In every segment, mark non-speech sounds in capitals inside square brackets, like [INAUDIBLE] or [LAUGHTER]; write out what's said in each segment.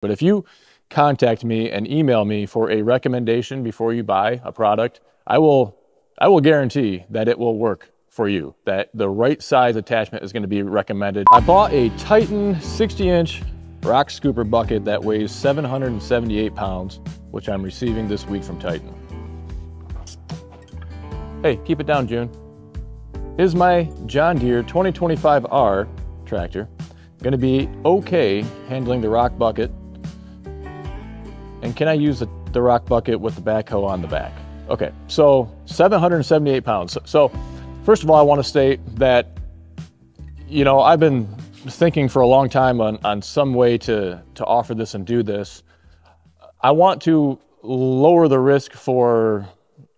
But if you contact me and email me for a recommendation before you buy a product, I will I will guarantee that it will work for you, that the right size attachment is gonna be recommended. I bought a Titan 60 inch rock scooper bucket that weighs 778 pounds, which I'm receiving this week from Titan. Hey, keep it down, June. Is my John Deere 2025R tractor gonna be okay handling the rock bucket? And can I use the, the rock bucket with the backhoe on the back? Okay, so 778 pounds. So, first of all, I wanna state that, you know, I've been thinking for a long time on, on some way to, to offer this and do this. I want to lower the risk for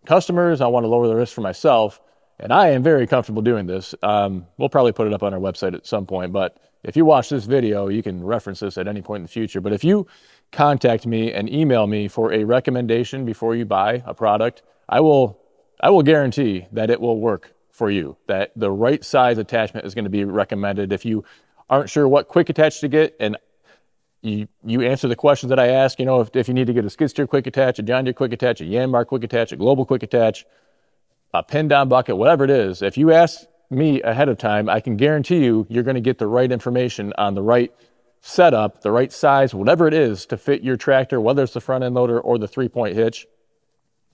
customers. I want to lower the risk for myself. And I am very comfortable doing this. Um, we'll probably put it up on our website at some point. But if you watch this video, you can reference this at any point in the future. But if you contact me and email me for a recommendation before you buy a product, I will, I will guarantee that it will work for you, that the right size attachment is going to be recommended. If you aren't sure what quick attach to get, and you, you answer the questions that I ask, you know, if, if you need to get a skid steer quick attach, a John Deere quick attach, a Yanmar quick attach, a global quick attach, a pin down bucket, whatever it is, if you ask me ahead of time, I can guarantee you, you're going to get the right information on the right setup, the right size, whatever it is to fit your tractor, whether it's the front end loader or the three point hitch.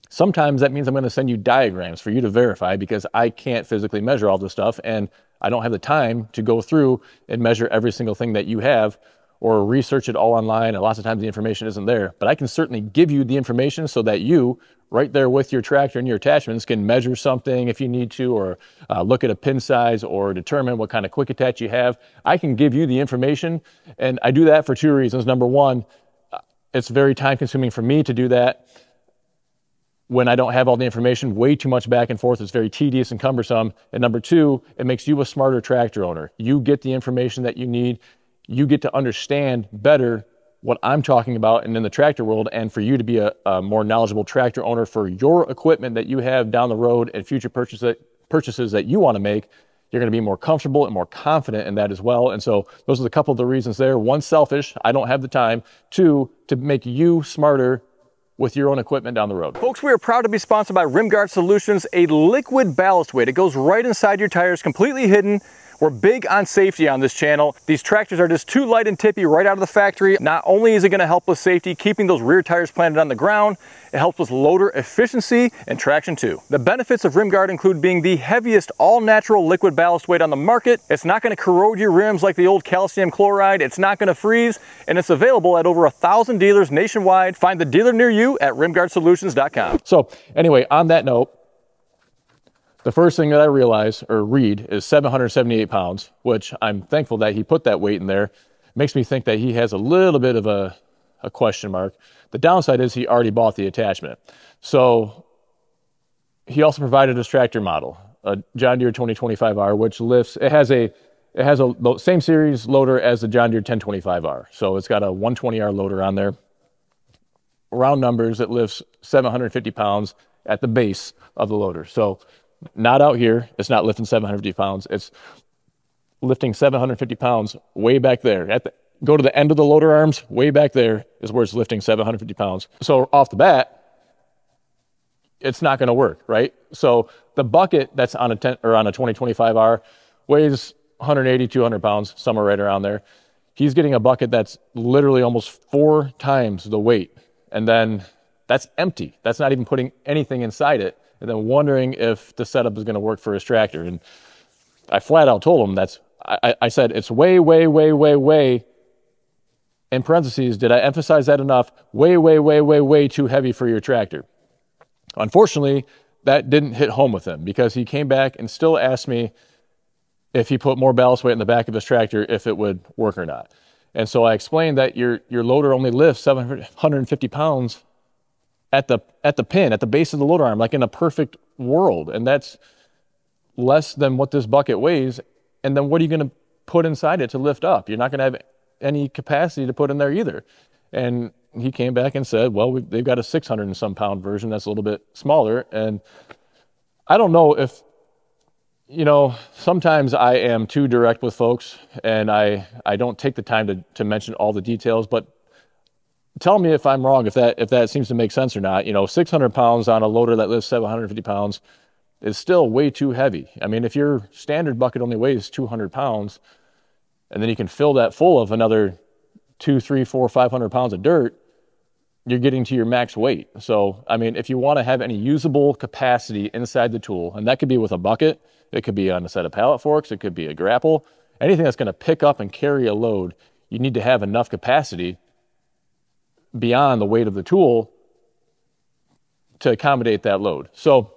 Sometimes that means I'm going to send you diagrams for you to verify because I can't physically measure all this stuff and I don't have the time to go through and measure every single thing that you have or research it all online. And lots of times the information isn't there, but I can certainly give you the information so that you, right there with your tractor and your attachments, can measure something if you need to, or uh, look at a pin size or determine what kind of quick attach you have. I can give you the information. And I do that for two reasons. Number one, uh, it's very time consuming for me to do that when I don't have all the information, way too much back and forth. It's very tedious and cumbersome. And number two, it makes you a smarter tractor owner. You get the information that you need you get to understand better what I'm talking about and in the tractor world, and for you to be a, a, more knowledgeable tractor owner for your equipment that you have down the road and future purchase, purchases that you want to make, you're going to be more comfortable and more confident in that as well. And so those are a couple of the reasons there. One, selfish, I don't have the time. Two, to make you smarter with your own equipment down the road. Folks, we are proud to be sponsored by Rimguard Solutions, a liquid ballast weight. It goes right inside your tires, completely hidden. We're big on safety on this channel. These tractors are just too light and tippy right out of the factory. Not only is it gonna help with safety, keeping those rear tires planted on the ground, it helps with loader efficiency and traction too. The benefits of Rimguard include being the heaviest all-natural liquid ballast weight on the market. It's not gonna corrode your rims like the old calcium chloride. It's not gonna freeze, and it's available at over a thousand dealers nationwide. Find the dealer near you at rimguardsolutions.com. So anyway, on that note, the first thing that I realize or read is 778 pounds, which I'm thankful that he put that weight in there. It makes me think that he has a little bit of a, a question mark. The downside is he already bought the attachment. So he also provided a tractor model, a John Deere 2025R, which lifts, it has a it has a same series loader as the John Deere 1025R. So it's got a 120R loader on there. Round numbers, it lifts 750 pounds at the base of the loader. So not out here. It's not lifting 750 pounds. It's lifting 750 pounds way back there. At the, go to the end of the loader arms, way back there is where it's lifting 750 pounds. So off the bat, it's not going to work, right? So the bucket that's on a 10 or on a 2025R weighs 180, 200 pounds, somewhere right around there. He's getting a bucket that's literally almost four times the weight. And then that's empty. That's not even putting anything inside it and then wondering if the setup is going to work for his tractor. And I flat out told him that's, I, I said, it's way, way, way, way, way, in parentheses, did I emphasize that enough? Way, way, way, way, way too heavy for your tractor. Unfortunately, that didn't hit home with him because he came back and still asked me if he put more ballast weight in the back of his tractor, if it would work or not. And so I explained that your, your loader only lifts 750 pounds at the at the pin at the base of the loader arm like in a perfect world. And that's less than what this bucket weighs. And then what are you going to put inside it to lift up? You're not going to have any capacity to put in there either. And he came back and said well we, they've got a 600 and some pound version that's a little bit smaller. And i don't know if you know sometimes i am too direct with folks and i i don't take the time to, to mention all the details but tell me if I'm wrong, if that if that seems to make sense or not. You know, 600 pounds on a loader that lifts 750 pounds is still way too heavy. I mean, if your standard bucket only weighs 200 pounds, and then you can fill that full of another two, three, four, 500 pounds of dirt, you're getting to your max weight. So, I mean, if you want to have any usable capacity inside the tool, and that could be with a bucket, it could be on a set of pallet forks, it could be a grapple, anything that's going to pick up and carry a load, you need to have enough capacity beyond the weight of the tool to accommodate that load. So,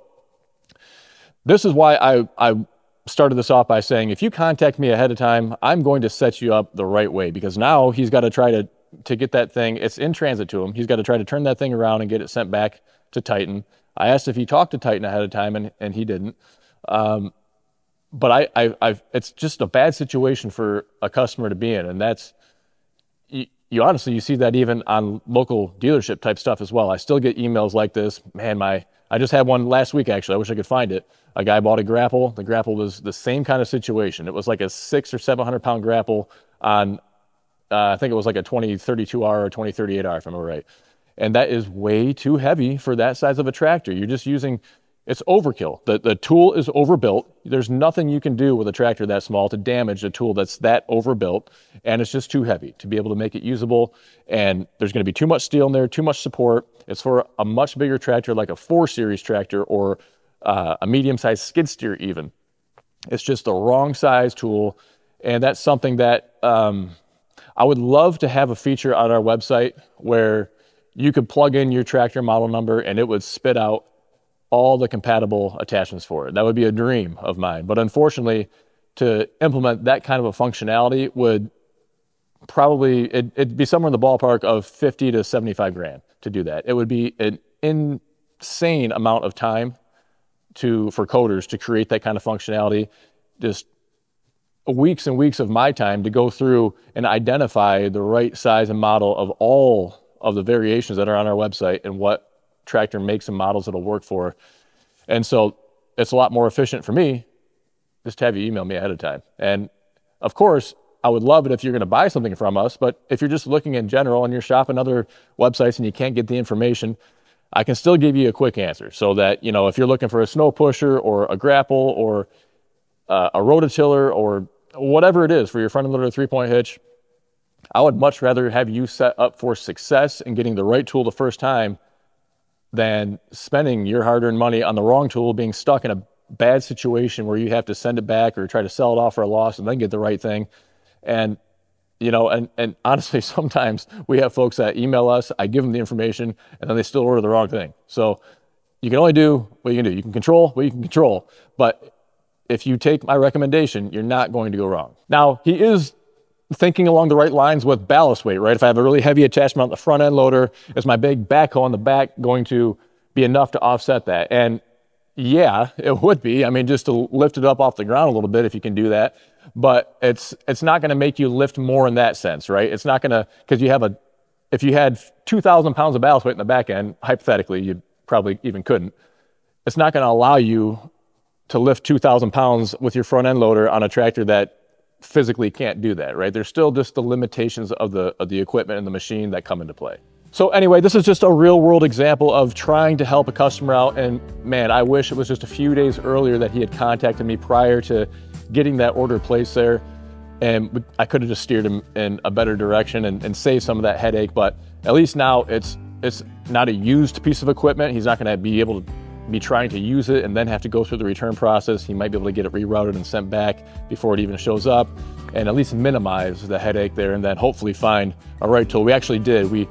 this is why I, I started this off by saying if you contact me ahead of time, I'm going to set you up the right way because now he's got to try to to get that thing. It's in transit to him. He's got to try to turn that thing around and get it sent back to Titan. I asked if he talked to Titan ahead of time, and and he didn't. Um, but I, I, I've, it's just a bad situation for a customer to be in, and that's you, honestly you see that even on local dealership type stuff as well. I still get emails like this. Man, my I just had one last week actually. I wish I could find it. A guy bought a grapple. The grapple was the same kind of situation. It was like a six or seven hundred pound grapple on, uh, I think it was like a 2032R or 2038R, if I'm right. And that is way too heavy for that size of a tractor. You're just using it's overkill. The, the tool is overbuilt. There's nothing you can do with a tractor that small to damage a tool that's that overbuilt, and it's just too heavy to be able to make it usable. And there's going to be too much steel in there, too much support. It's for a much bigger tractor like a 4 Series tractor or uh, a medium sized skid steer, even. It's just the wrong size tool, and that's something that um, I would love to have a feature on our website where you could plug in your tractor model number and it would spit out all the compatible attachments for it. That would be a dream of mine. But unfortunately, to implement that kind of a functionality would probably it, would be somewhere in the ballpark of 50 to 75 grand to do that. It would be an insane amount of time to for coders to create that kind of functionality. Just weeks and weeks of my time to go through and identify the right size and model of all of the variations that are on our website and what tractor makes and models it'll work for. And so it's a lot more efficient for me just to have you email me ahead of time. And of course, I would love it if you're going to buy something from us, but if you're just looking in general and you're shopping other websites and you can't get the information, I can still give you a quick answer so that, you know, if you're looking for a snow pusher or a grapple or uh, a rototiller or whatever it is for your front end loader three point hitch, I would much rather have you set up for success and getting the right tool the first time than spending your hard earned money on the wrong tool, being stuck in a bad situation where you have to send it back or try to sell it off for a loss and then get the right thing. And, you know, and, and honestly, [LAUGHS] sometimes we have folks that email us, I give them the information, and then they still order the wrong thing. So you can only do what you can do. You can control what you can control. But if you take my recommendation, you're not going to go wrong. Now, he is thinking along the right lines with ballast weight, right? If I have a really heavy attachment on the front end loader, is my big backhoe on the back going to be enough to offset that? And yeah, it would be. I mean, just to lift it up off the ground a little bit if you can do that. But it's it's not going to make you lift more in that sense, right? It's not going to because you have a if you had 2,000 pounds of ballast weight in the back end, hypothetically, you probably even couldn't. It's not going to allow you to lift 2,000 pounds with your front end loader on a tractor that physically can't do that, right? There's still just the limitations of the, of the equipment and the machine that come into play. So anyway, this is just a real world example of trying to help a customer out. And man, I wish it was just a few days earlier that he had contacted me prior to getting that order placed there. And I could have just steered him in a better direction and, and saved some of that headache. But at least now it's, it's not a used piece of equipment. He's not going to be able to be trying to use it and then have to go through the return process. He might be able to get it rerouted and sent back before it even shows up and at least minimize the headache there and then hopefully find a right tool. We actually did. We,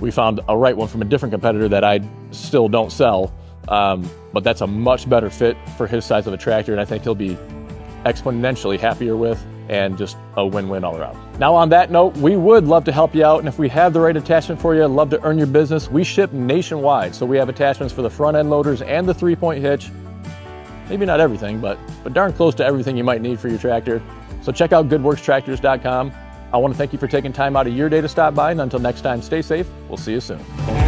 we found a right one from a different competitor that I still don't sell, um, but that's a much better fit for his size of a tractor and I think he'll be exponentially happier with and just a win-win all around. Now on that note, we would love to help you out and if we have the right attachment for you, love to earn your business. We ship nationwide, so we have attachments for the front end loaders and the three-point hitch. Maybe not everything, but, but darn close to everything you might need for your tractor. So check out goodworkstractors.com. I want to thank you for taking time out of your day to stop by, and until next time, stay safe. We'll see you soon.